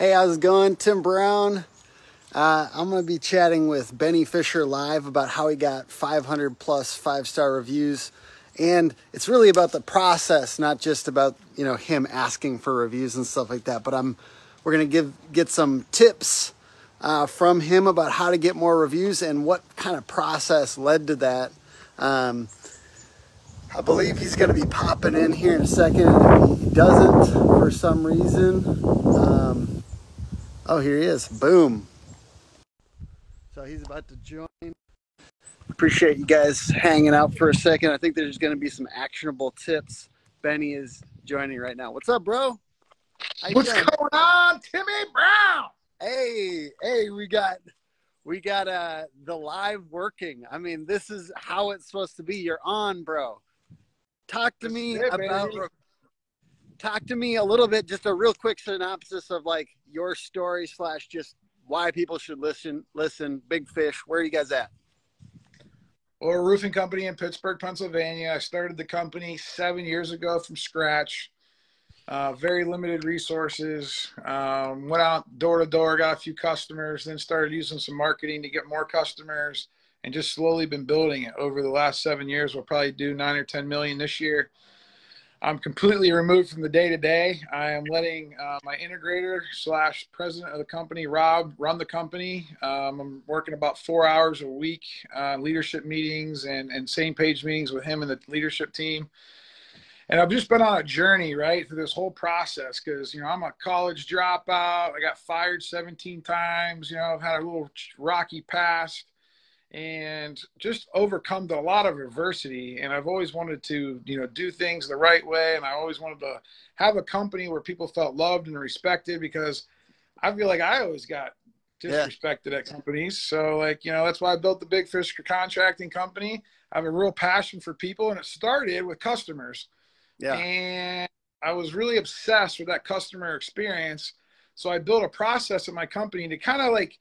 Hey, how's it going? Tim Brown. Uh, I'm going to be chatting with Benny Fisher live about how he got 500 plus five star reviews. And it's really about the process, not just about you know him asking for reviews and stuff like that. But I'm we're going to give get some tips uh, from him about how to get more reviews and what kind of process led to that. Um, I believe he's going to be popping in here in a second. If he doesn't for some reason, um, Oh, here he is. Boom. So he's about to join. Appreciate you guys hanging out for a second. I think there's going to be some actionable tips. Benny is joining right now. What's up, bro? What's doing? going on, Timmy Brown? Hey, hey, we got we got uh the live working. I mean, this is how it's supposed to be. You're on, bro. Talk to me it, about talk to me a little bit, just a real quick synopsis of like your story slash just why people should listen. Listen, Big Fish. Where are you guys at? Well, a roofing company in Pittsburgh, Pennsylvania. I started the company seven years ago from scratch. Uh, very limited resources. Um, went out door to door, got a few customers, then started using some marketing to get more customers, and just slowly been building it over the last seven years. We'll probably do nine or ten million this year. I'm completely removed from the day to day. I am letting uh, my integrator slash president of the company, Rob, run the company. Um, I'm working about four hours a week, uh, leadership meetings and, and same page meetings with him and the leadership team. And I've just been on a journey, right, through this whole process because, you know, I'm a college dropout. I got fired 17 times. You know, I've had a little rocky past and just overcome a lot of adversity. And i've always wanted to you know do things the right way. And i always wanted to have a company where people felt loved and respected because i feel like i always got disrespected yeah. at companies. So like you know that's why i built the big fish contracting company. I have a real passion for people and it started with customers. Yeah. And i was really obsessed with that customer experience. So i built a process in my company to kind of like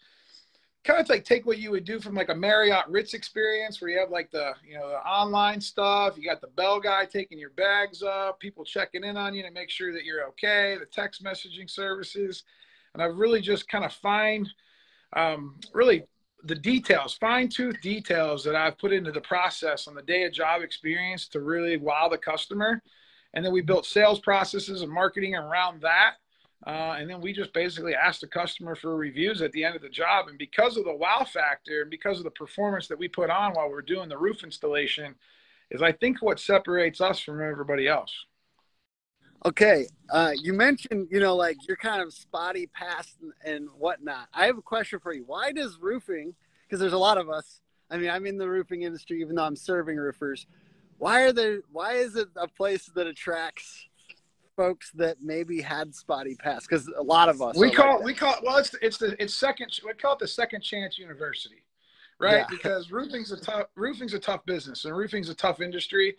kind of like take what you would do from like a Marriott Ritz experience where you have like the, you know, the online stuff, you got the bell guy taking your bags up, people checking in on you to make sure that you're okay, the text messaging services. And I've really just kind of find um, really the details, fine tooth details that I've put into the process on the day of job experience to really wow the customer. And then we built sales processes and marketing around that uh, and then we just basically ask the customer for reviews at the end of the job. And because of the wow factor and because of the performance that we put on while we're doing the roof installation, is I think what separates us from everybody else. Okay, uh, you mentioned you know like you're kind of spotty past and, and whatnot. I have a question for you. Why does roofing? Because there's a lot of us. I mean, I'm in the roofing industry, even though I'm serving roofers. Why are there? Why is it a place that attracts folks that maybe had spotty past because a lot of us we call like we call well it's it's the it's second we call it the second chance university right? Yeah. because roofing's a tough roofing's a tough business and roofing's a tough industry.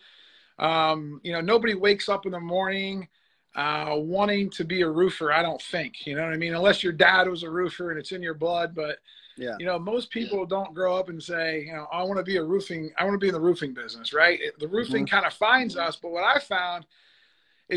Um, you know nobody wakes up in the morning uh, wanting to be a roofer i don't think you know what i mean? Unless your dad was a roofer and it's in your blood but yeah. you know most people don't grow up and say you know i want to be a roofing i want to be in the roofing business right? The roofing mm-hmm. kind of finds us but what i found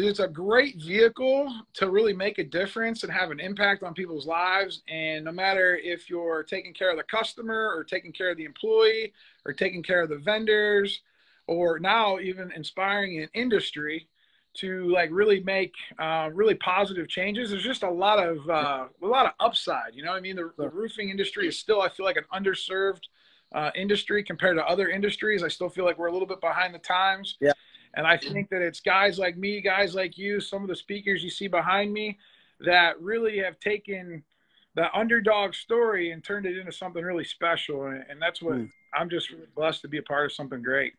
it's a great vehicle to really make a difference and have an impact on people's lives. And no matter if you're taking care of the customer or taking care of the employee or taking care of the vendors or now even inspiring an industry to like really make uh, really positive changes. There's just a lot of uh, a lot of upside. You know, I mean, the, the, roofing industry is still I feel like an underserved uh, industry compared to other industries. I still feel like we're a little bit behind the times. Yeah. And I think that it's guys like me, guys like you, some of the speakers you see behind me that really have taken the underdog story and turned it into something really special. And that's what mm. I'm just blessed to be a part of something great.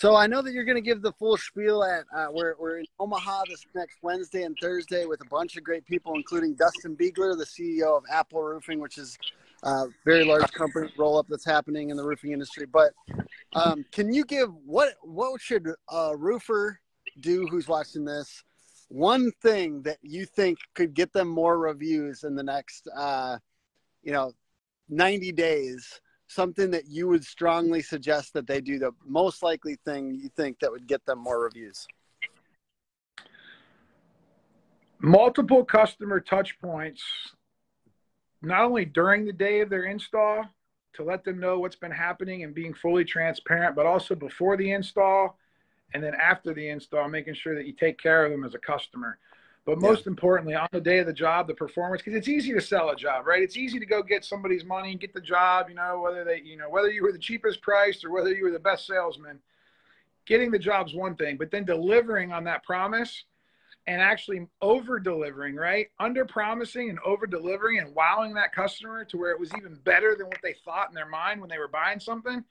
So I know that you're going to give the full spiel at uh, we're we're in Omaha this next Wednesday and Thursday with a bunch of great people, including Dustin Beegler, the CEO of Apple Roofing, which is a very large company roll up that's happening in the roofing industry. But um, can you give what what should a roofer do who's watching this? One thing that you think could get them more reviews in the next, uh, you know, 90 days. Something that you would strongly suggest that they do. The most likely thing you think that would get them more reviews. Multiple customer touch points not only during the day of their install to let them know what's been happening and being fully transparent, but also before the install and then after the install, making sure that you take care of them as a customer. But most yeah. importantly, on the day of the job, the performance, because it's easy to sell a job, right? It's easy to go get somebody's money and get the job, you know, whether they, you know, whether you were the cheapest price or whether you were the best salesman. Getting the job's one thing, but then delivering on that promise and actually over delivering, right? Under promising and over delivering and wowing that customer to where it was even better than what they thought in their mind when they were buying something.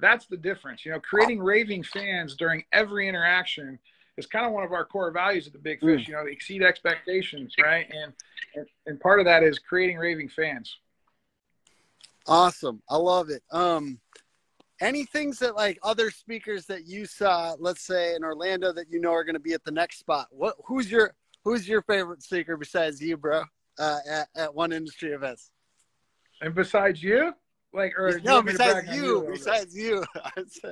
That's the difference. You know, creating raving fans during every interaction is kind of one of our core values at the Big Fish. Mm. You know, exceed expectations, right? And, and and part of that is creating raving fans. Awesome, I love it. Um, any things that like other speakers that you saw, let's say in Orlando, that you know are going to be at the next spot? What who's your who's your favorite speaker besides you, bro? Uh, at, at one industry events. And besides you, like or no, besides you, besides you.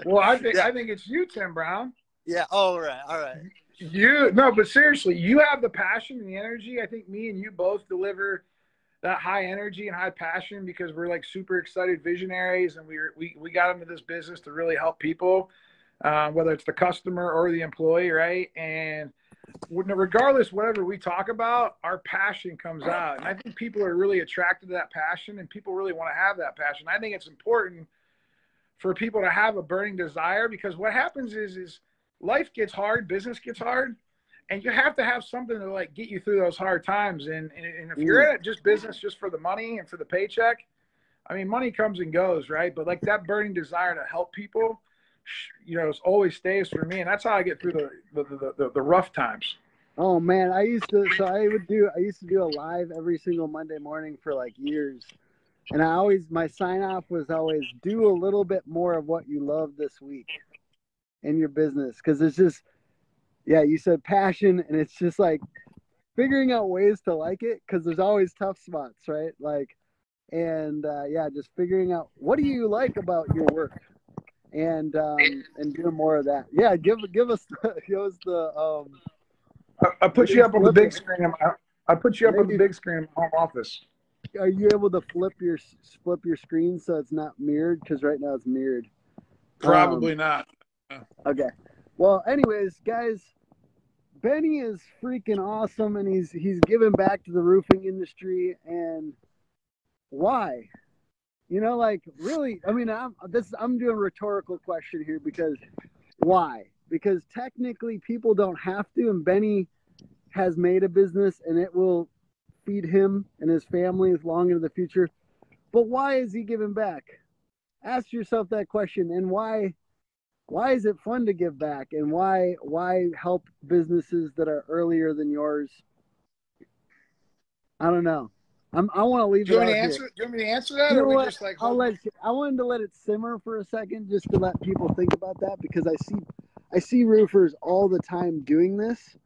well, I think yeah. I think it's you, Tim Brown. Yeah. All right. All right. You no, but seriously, you have the passion and the energy. I think me and you both deliver that high energy and high passion because we're like super excited visionaries and we we we got into this business to really help people, uh, whether it's the customer or the employee, right? And regardless whatever we talk about, our passion comes out, and I think people are really attracted to that passion, and people really want to have that passion. I think it's important for people to have a burning desire because what happens is is life gets hard, business gets hard, and you have to have something to like get you through those hard times. And, and, and if you're mm. in it just business just for the money and for the paycheck, I mean, money comes and goes, right? But like that burning desire to help people, you know, always stays for me, and that's how I get through the the, the, the, the rough times. Oh man, I used to. So I would do. I used to do a live every single Monday morning for like years, and I always my sign off was always do a little bit more of what you love this week in your business because it's just yeah you said passion and it's just like figuring out ways to like it because there's always tough spots right? Like and uh, yeah just figuring out what do you like about your work? And um, and doing more of that. Yeah give give us the, give us the um I, I put you up on the big screen I put you up on the big screen in my home office. Are you able to flip your flip your screen so it's not mirrored? Because right now it's mirrored. Probably um, not. Okay. Well, anyways, guys, Benny is freaking awesome, and he's he's giving back to the roofing industry. And why? You know, like really. I mean, I'm this. I'm doing a rhetorical question here because why? Because technically, people don't have to, and Benny has made a business, and it will feed him and his family long into the future. But why is he giving back? Ask yourself that question, and why why is it fun to give back? And why why help businesses that are earlier than yours? I don't know. I'm, i want to leave do you, want to answer, do you want me to answer that you or just like I'll let you, i wanted to let it simmer for a second just to let people think about that because i see i see roofers all the time doing this.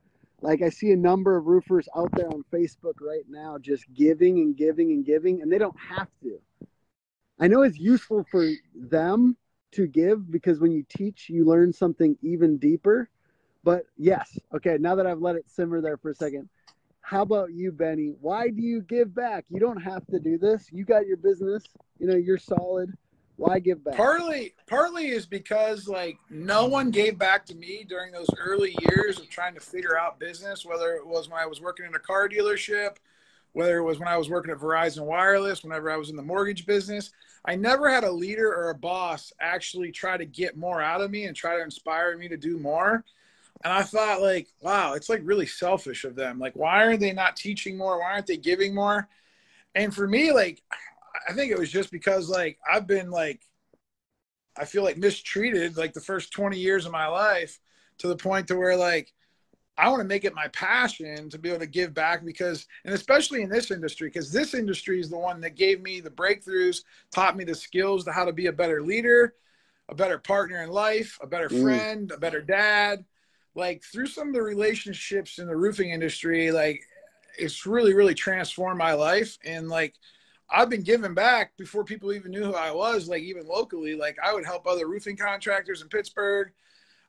Like i see a number of roofers out there on facebook right now just giving and giving and giving and they don't have to. I know it's useful for them to give because when you teach, you learn something even deeper. But yes, okay, now that I've let it simmer there for a second, how about you, Benny? Why do you give back? You don't have to do this. You got your business, you know, you're solid. Why give back? Partly, partly is because like no one gave back to me during those early years of trying to figure out business, whether it was when I was working in a car dealership, whether it was when I was working at Verizon Wireless, whenever I was in the mortgage business. I never had a leader or a boss actually try to get more out of me and try to inspire me to do more. And I thought, like, wow, it's like really selfish of them. Like, why are they not teaching more? Why aren't they giving more? And for me, like, I think it was just because, like, I've been, like, I feel like mistreated, like, the first 20 years of my life to the point to where, like, I want to make it my passion to be able to give back because, and especially in this industry, because this industry is the one that gave me the breakthroughs, taught me the skills to how to be a better leader, a better partner in life, a better mm. friend, mm. a better dad. Like through some of the relationships in the roofing industry, like it's really, really transformed my life. And like I've been giving back before people even knew who I was, like even locally. Like I would help other roofing contractors in Pittsburgh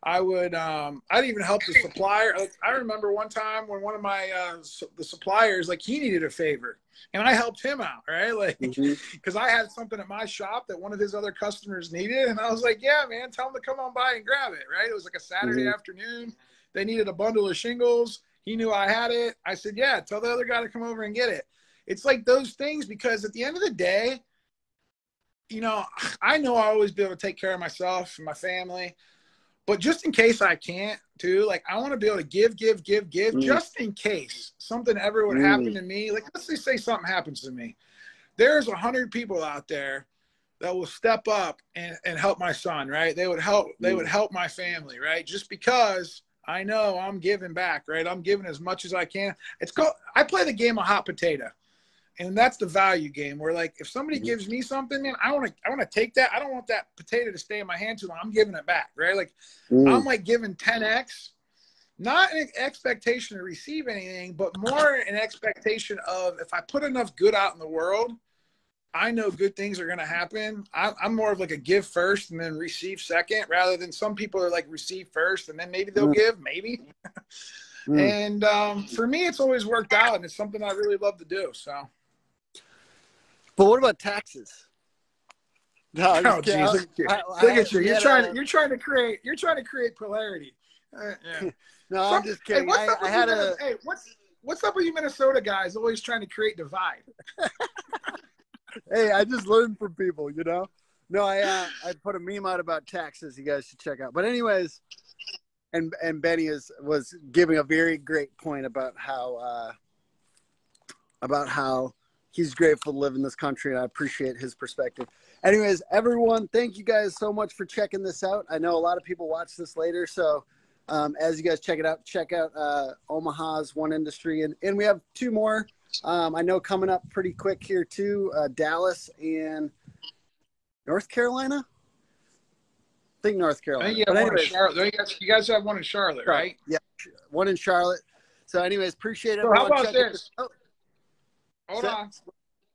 I would um I'd even help the supplier. I remember one time when one of my uh the suppliers like he needed a favor and I helped him out, right? Like because mm-hmm. I had something at my shop that one of his other customers needed and I was like, "Yeah, man, tell him to come on by and grab it." Right? It was like a Saturday mm-hmm. afternoon. They needed a bundle of shingles. He knew I had it. I said, "Yeah, tell the other guy to come over and get it." It's like those things because at the end of the day, you know, I know I always be able to take care of myself and my family. But just in case I can't, too, like I want to be able to give, give, give, give, mm. just in case something ever would mm. happen to me. Like let's just say something happens to me. There's a hundred people out there that will step up and, and help my son, right? They would help, they would mm. help my family, right? Just because I know I'm giving back, right? I'm giving as much as I can. It's called I play the game of hot potato and that's the value game where like if somebody mm-hmm. gives me something man i want to i want to take that i don't want that potato to stay in my hand too long i'm giving it back right like mm. i'm like giving 10x not an expectation to receive anything but more an expectation of if i put enough good out in the world i know good things are going to happen I'm, I'm, more of like a give first and then receive second rather than some people are like receive first and then maybe they'll mm. give maybe mm. and um, for me it's always worked out and it's something i really love to do so but what about taxes? No, oh, geez, look at you. I, I look at you. You're trying. To, you're trying to create. You're trying to create polarity. Uh, yeah. no, I'm just kidding. Hey, I, I had a. Hey, what's what's up with you Minnesota guys? Always trying to create divide. hey, I just learned from people, you know. No, I uh, I put a meme out about taxes. You guys should check out. But anyways, and and Benny is was giving a very great point about how uh, about how he's grateful to live in this country, and I appreciate his perspective. Anyways, everyone, thank you guys so much for checking this out. I know a lot of people watch this later, so um, as you guys check it out, check out uh, Omaha's One Industry, and and we have two more. Um, I know coming up pretty quick here too, uh, Dallas and North Carolina. I think North Carolina. Yeah, anyways, Charlotte. You guys have one in Charlotte, right? Yeah, one in Charlotte. So, anyways, appreciate it. So how about this? Hold on.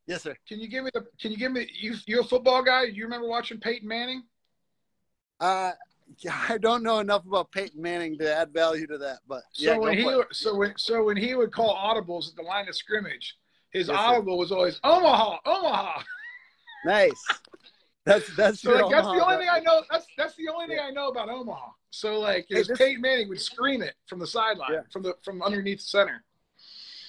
Yes, sir. Can you give me the? Can you give me? You you a football guy? You remember watching Peyton Manning? Uh, I don't know enough about Peyton Manning to add value to that, but so yeah, when he so when so when he would call audibles at the line of scrimmage, his yes, audible sir. was always Omaha, Omaha. Nice. That's that's so like, that's the only thing I know. That's that's the only thing I know about Omaha. So like, hey, this, Peyton Manning would scream it from the sideline, yeah. from the from underneath the center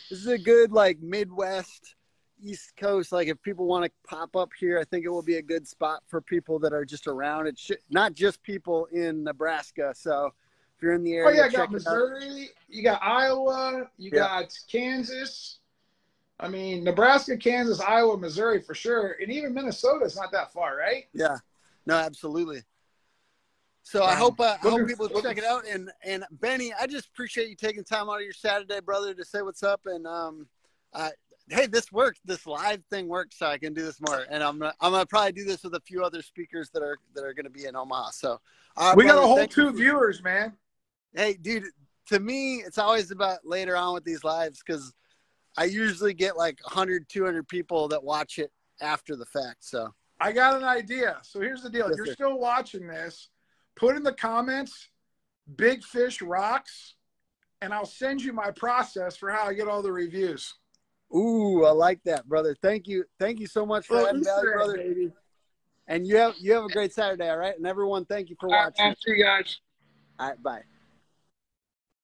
this is a good like Midwest, East Coast. Like if people want to pop up here, I think it will be a good spot for people that are just around. It's not just people in Nebraska. So if you're in the oh, area, oh yeah, you got Missouri, you got Iowa, you yeah. got Kansas. I mean, Nebraska, Kansas, Iowa, Missouri for sure, and even Minnesota is not that far, right? Yeah, no, absolutely. So I hope uh, I hope people check it out. And and Benny, I just appreciate you taking time out of your Saturday, brother, to say what's up. And um, uh, hey, this works. This live thing works, so I can do this more. And I'm gonna, I'm gonna probably do this with a few other speakers that are that are gonna be in Omaha. So uh, we brother, got a whole two you. viewers, man. Hey, dude. To me, it's always about later on with these lives because I usually get like 100, 200 people that watch it after the fact. So I got an idea. So here's the deal: yes, you're sir. still watching this put in the comments big fish rocks and I'll send you my process for how I get all the reviews. Ooh, I like that, brother. Thank you. Thank you so much for well, value, brother. Baby. And you have you have a great Saturday, all right? And everyone, thank you for watching. Right, you guys. All right, bye.